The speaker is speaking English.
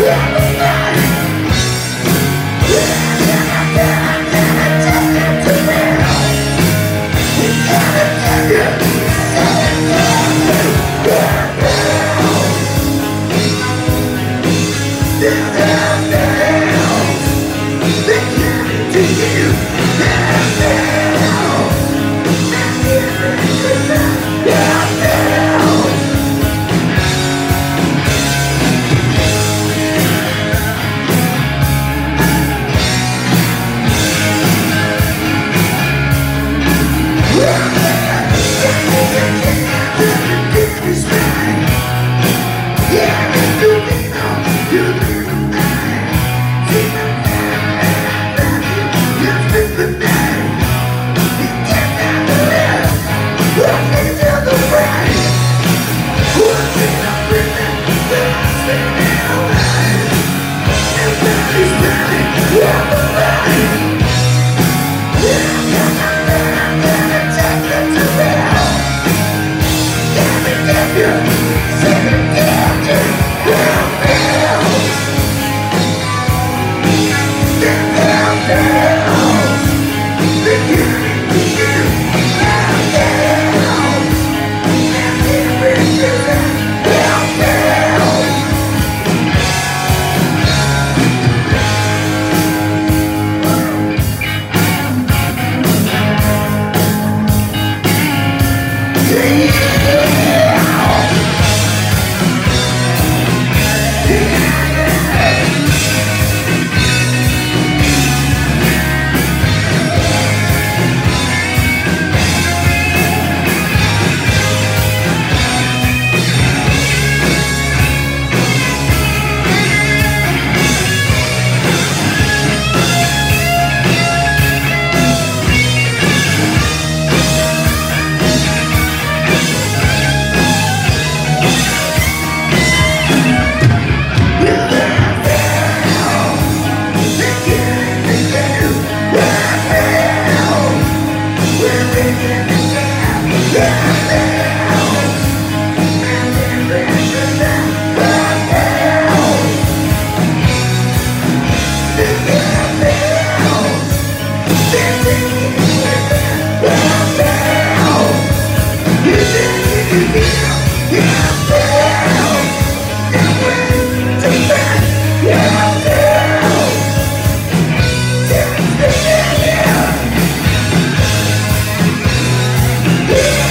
Yeah! Yeah.